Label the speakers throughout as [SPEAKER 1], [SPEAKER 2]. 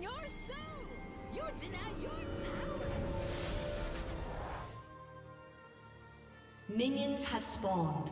[SPEAKER 1] your soul. You deny your power.
[SPEAKER 2] Minions have spawned.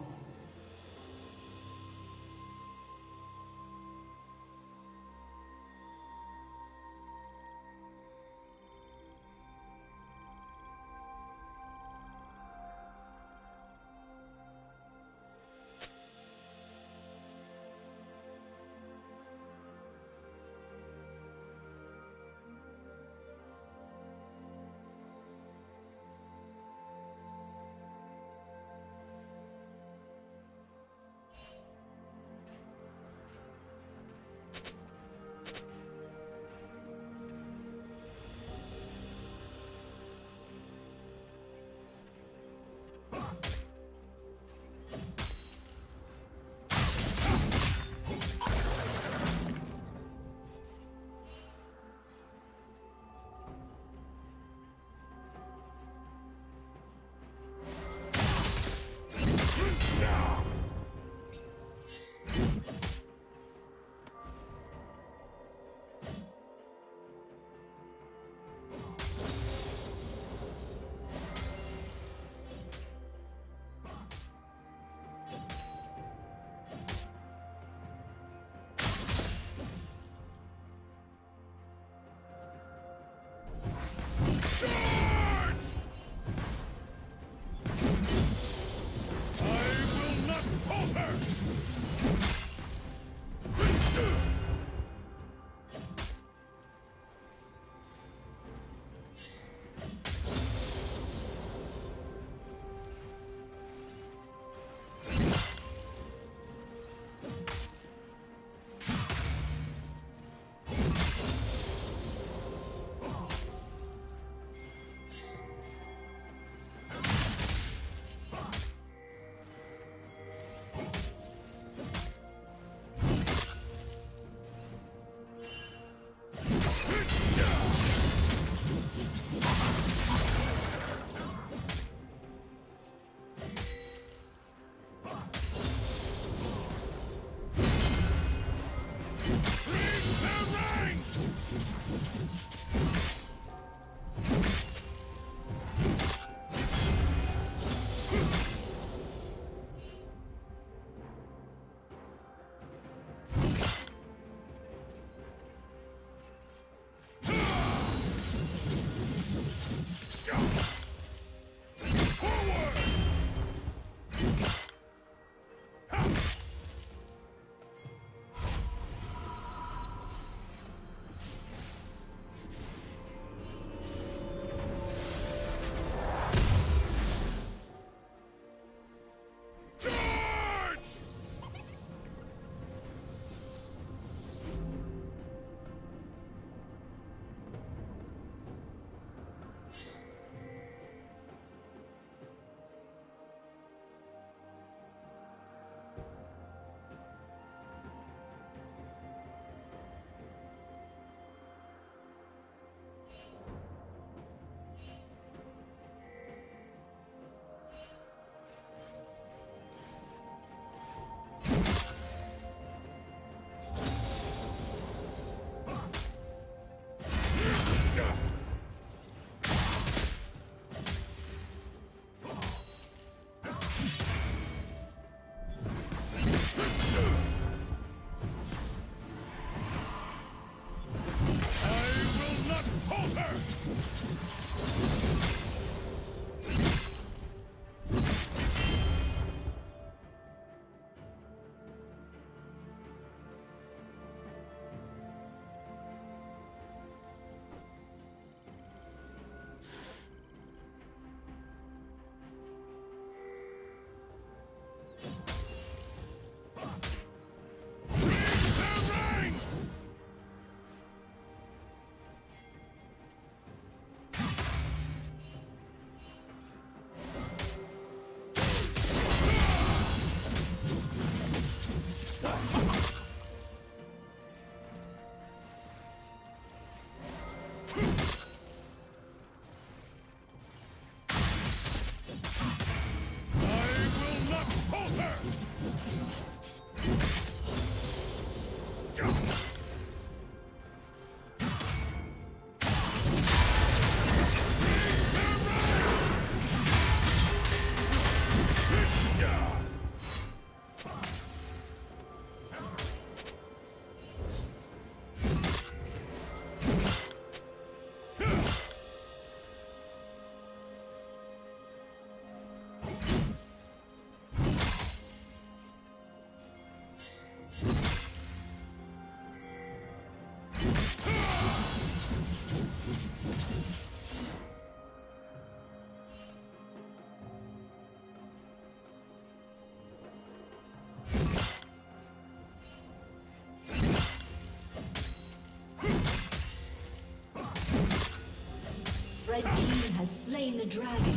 [SPEAKER 2] Red team has slain the dragon.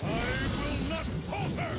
[SPEAKER 3] I will not falter!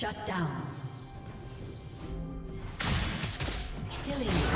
[SPEAKER 2] Shut down. Killing.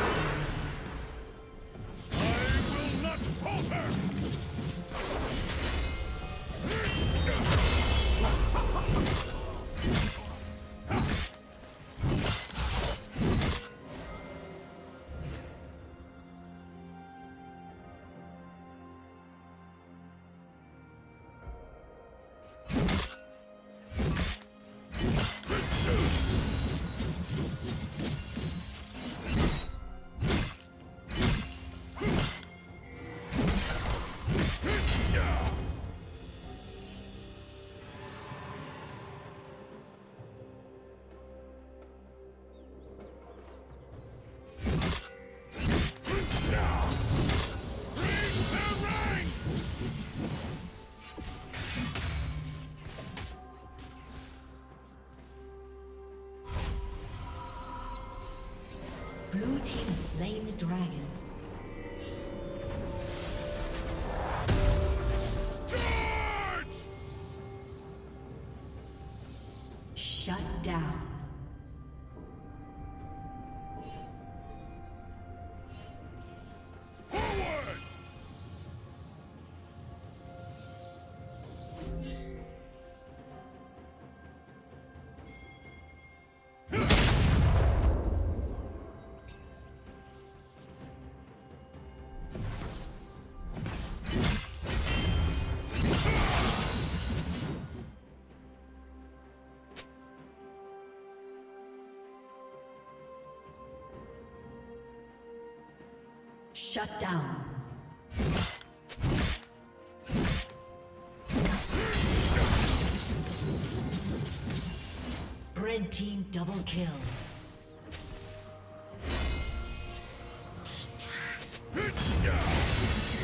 [SPEAKER 2] Dragon.
[SPEAKER 3] Charge!
[SPEAKER 2] Shut down. Shut down. Red team double kill.
[SPEAKER 3] I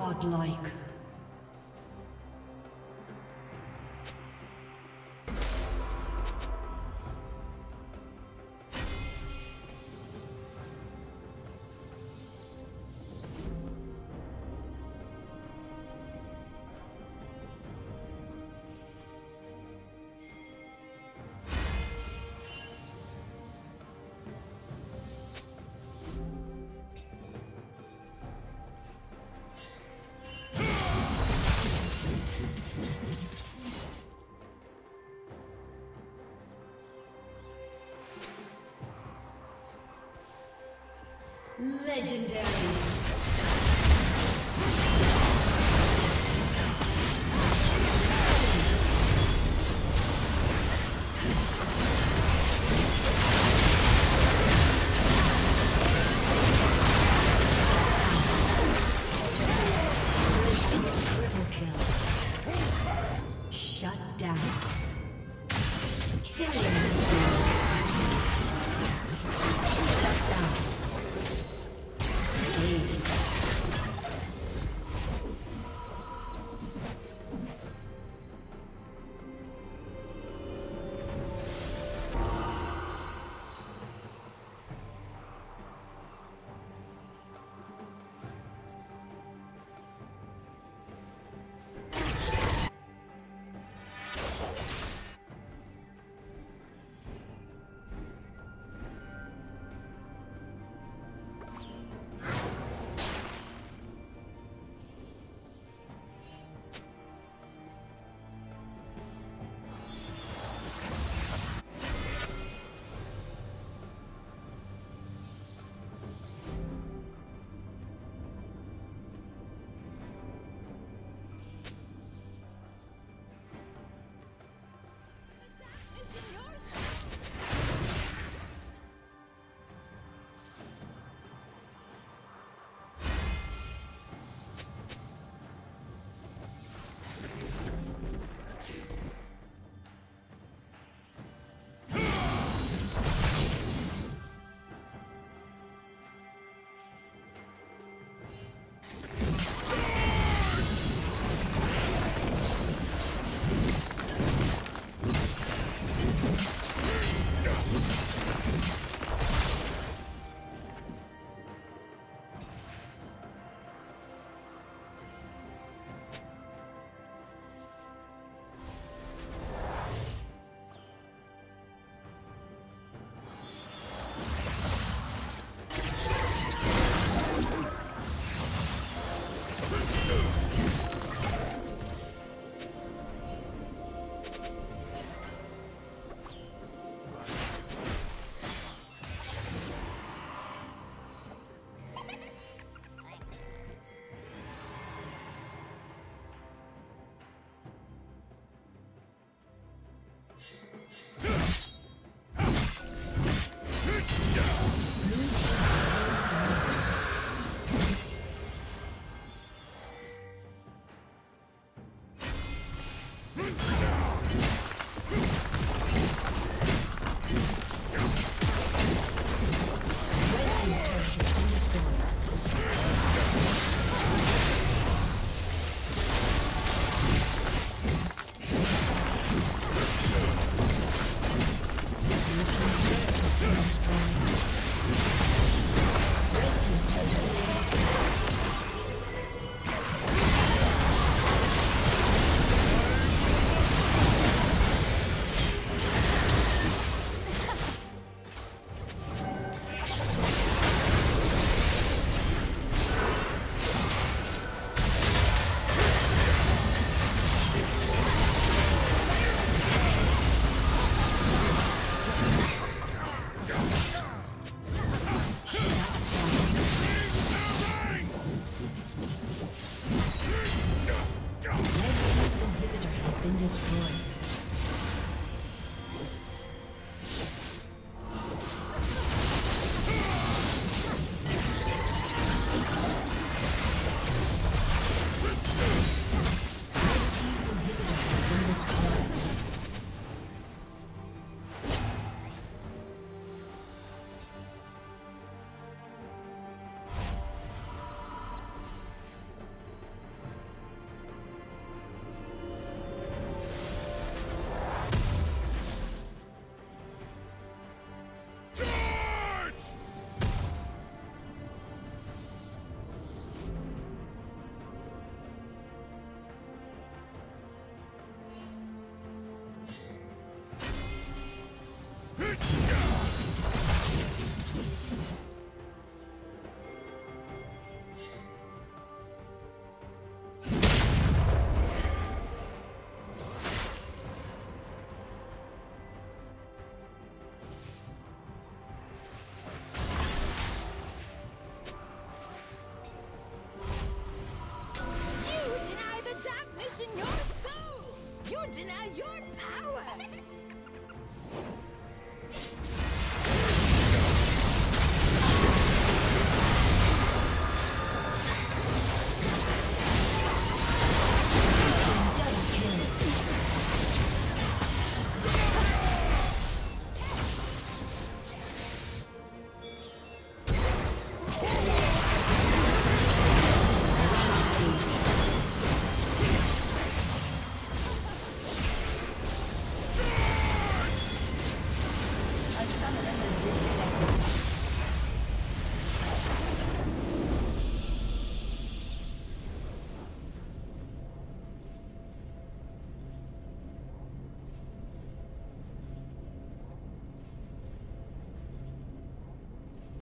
[SPEAKER 2] Godlike. Legendary.